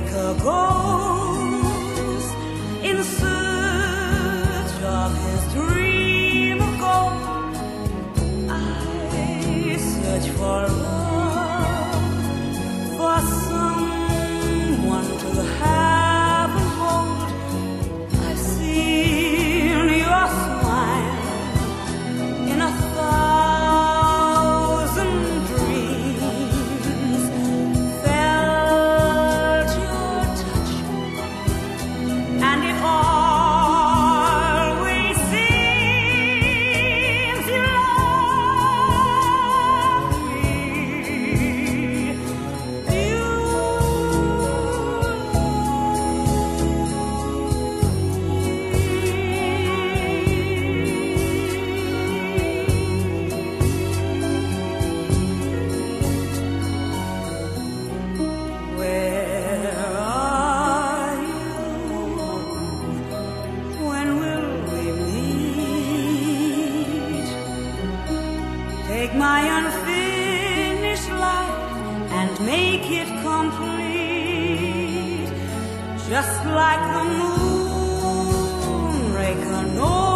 moonraker goes in search of his dream of gold. I search for my unfinished life and make it complete, just like the moonraker knows.